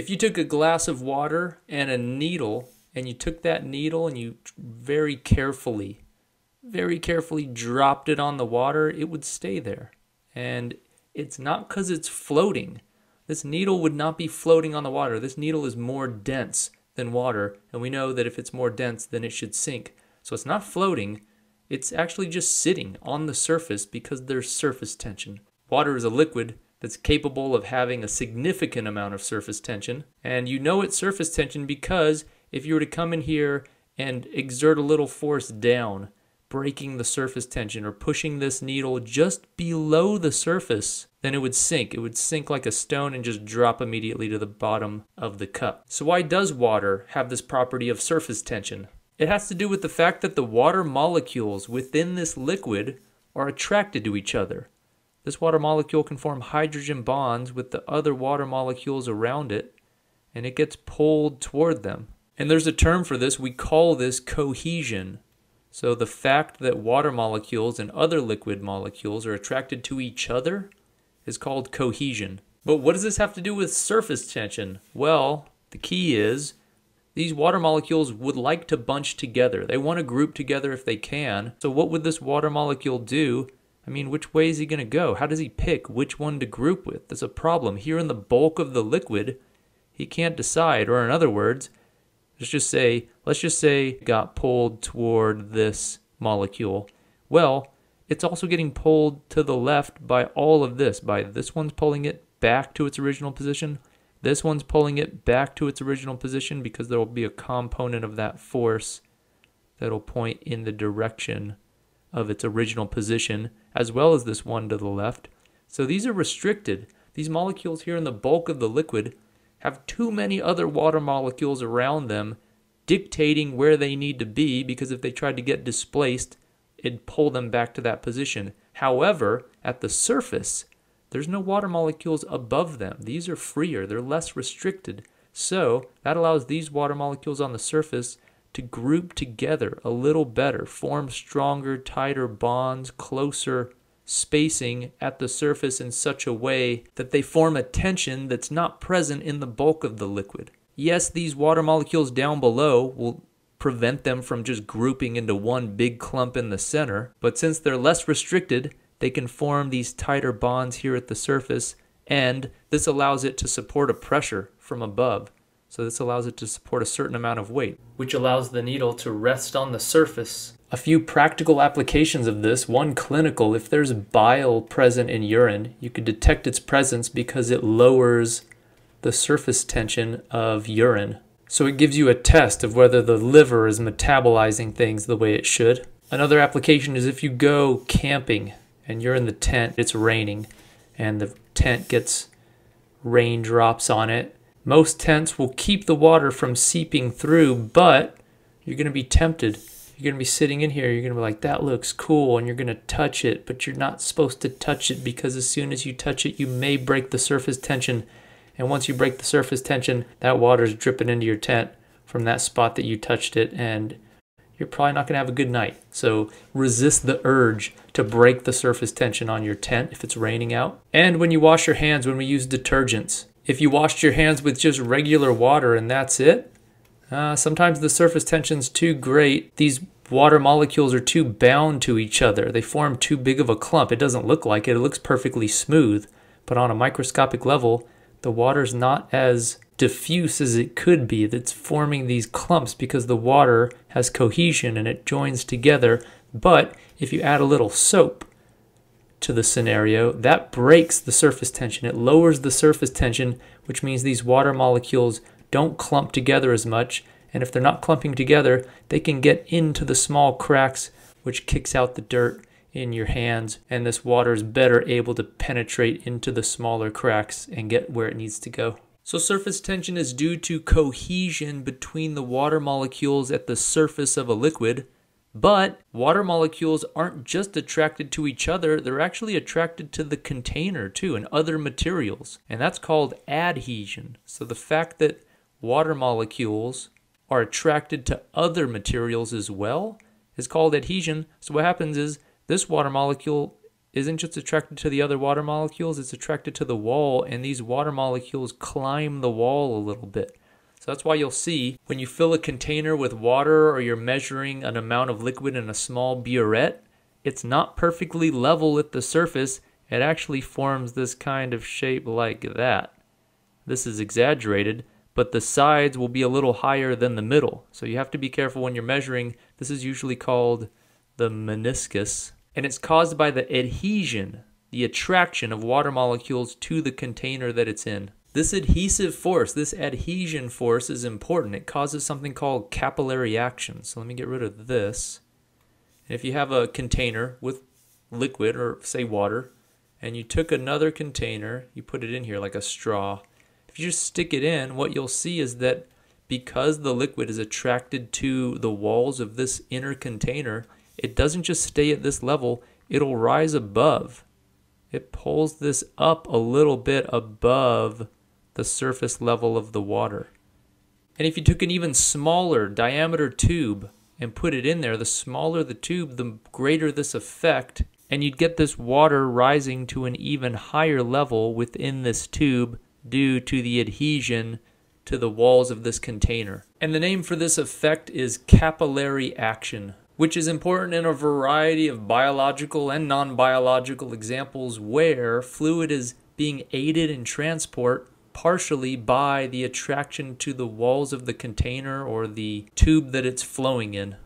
If you took a glass of water and a needle, and you took that needle and you very carefully, very carefully dropped it on the water, it would stay there. And it's not because it's floating. This needle would not be floating on the water. This needle is more dense than water, and we know that if it's more dense, then it should sink. So it's not floating, it's actually just sitting on the surface because there's surface tension. Water is a liquid that's capable of having a significant amount of surface tension, and you know it's surface tension because if you were to come in here and exert a little force down, breaking the surface tension or pushing this needle just below the surface, then it would sink. It would sink like a stone and just drop immediately to the bottom of the cup. So, why does water have this property of surface tension? It has to do with the fact that the water molecules within this liquid are attracted to each other. This water molecule can form hydrogen bonds with the other water molecules around it, and it gets pulled toward them. And there's a term for this, we call this cohesion. So the fact that water molecules and other liquid molecules are attracted to each other is called cohesion. But what does this have to do with surface tension? Well, the key is these water molecules would like to bunch together. They want to group together if they can. So what would this water molecule do? I mean, which way is he going to go? How does he pick which one to group with? That's a problem. Here in the bulk of the liquid, he can't decide. Or in other words, let's just say let's just say got pulled toward this molecule. Well, it's also getting pulled to the left by all of this, by this one's pulling it back to its original position. This one's pulling it back to its original position because there will be a component of that force that'll point in the direction of its original position, as well as this one to the left. So these are restricted. These molecules here in the bulk of the liquid have too many other water molecules around them dictating where they need to be because if they tried to get displaced, it'd pull them back to that position. However, at the surface, there's no water molecules above them. These are freer, they're less restricted. So that allows these water molecules on the surface to group together a little better, form stronger, tighter bonds, closer spacing at the surface in such a way that they form a tension that's not present in the bulk of the liquid. Yes, these water molecules down below will prevent them from just grouping into one big clump in the center, but since they're less restricted, they can form these tighter bonds here at the surface, and this allows it to support a pressure from above. So this allows it to support a certain amount of weight, which allows the needle to rest on the surface. A few practical applications of this, one clinical, if there's bile present in urine, you could detect its presence because it lowers the surface tension of urine. So it gives you a test of whether the liver is metabolizing things the way it should. Another application is if you go camping and you're in the tent, it's raining, and the tent gets raindrops on it. Most tents will keep the water from seeping through, but you're going to be tempted. You're going to be sitting in here, you're going to be like, that looks cool, and you're going to touch it, but you're not supposed to touch it because as soon as you touch it, you may break the surface tension and once you break the surface tension, that water is dripping into your tent from that spot that you touched it, and you're probably not going to have a good night. So resist the urge to break the surface tension on your tent if it's raining out. And when you wash your hands, when we use detergents, if you washed your hands with just regular water and that's it, uh, sometimes the surface tension's too great. These water molecules are too bound to each other. They form too big of a clump. It doesn't look like it. It looks perfectly smooth. But on a microscopic level, the water's not as diffuse as it could be that's forming these clumps because the water has cohesion and it joins together. But if you add a little soap to the scenario, that breaks the surface tension. It lowers the surface tension, which means these water molecules don't clump together as much. And if they're not clumping together, they can get into the small cracks, which kicks out the dirt in your hands and this water is better able to penetrate into the smaller cracks and get where it needs to go. So surface tension is due to cohesion between the water molecules at the surface of a liquid, but water molecules aren't just attracted to each other, they're actually attracted to the container too and other materials. And that's called adhesion. So the fact that water molecules are attracted to other materials as well is called adhesion. So what happens is this water molecule isn't just attracted to the other water molecules, it's attracted to the wall, and these water molecules climb the wall a little bit. That's why you'll see when you fill a container with water or you're measuring an amount of liquid in a small burette, it's not perfectly level at the surface. It actually forms this kind of shape like that. This is exaggerated, but the sides will be a little higher than the middle. So you have to be careful when you're measuring. This is usually called the meniscus, and it's caused by the adhesion, the attraction of water molecules to the container that it's in. This adhesive force, this adhesion force is important. It causes something called capillary action. So let me get rid of this. And if you have a container with liquid or say water, and you took another container, you put it in here like a straw. If you just stick it in, what you'll see is that because the liquid is attracted to the walls of this inner container, it doesn't just stay at this level, it'll rise above. It pulls this up a little bit above the surface level of the water. And if you took an even smaller diameter tube and put it in there, the smaller the tube, the greater this effect, and you'd get this water rising to an even higher level within this tube due to the adhesion to the walls of this container. And the name for this effect is capillary action, which is important in a variety of biological and non biological examples where fluid is being aided in transport partially by the attraction to the walls of the container or the tube that it's flowing in.